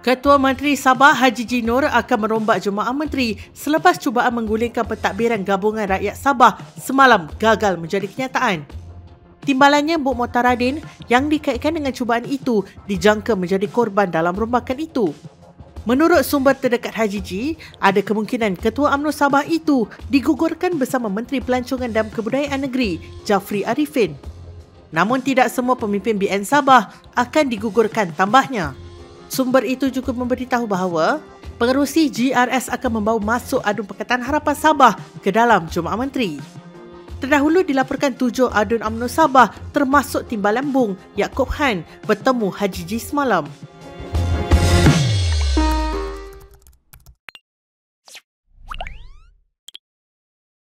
Ketua Menteri Sabah Haji Jinur akan merombak jemaah menteri selepas cubaan menggulingkan pentadbiran Gabungan Rakyat Sabah semalam gagal menjadi kenyataan. Timbalannya Buk Motaradin yang dikaitkan dengan cubaan itu dijangka menjadi korban dalam rombakan itu. Menurut sumber terdekat Haji Ji, ada kemungkinan Ketua UMNO Sabah itu digugurkan bersama Menteri Pelancongan dan Kebudayaan Negeri, Jafri Arifin. Namun tidak semua pemimpin BN Sabah akan digugurkan tambahnya. Sumber itu juga memberitahu bahawa pengerusi GRS akan membawa masuk adun Pakatan Harapan Sabah ke dalam Jemaah Menteri. Terdahulu dilaporkan tujuh adun UMNO Sabah termasuk Timbalan Bung, Yaakob Han bertemu Haji Ji semalam.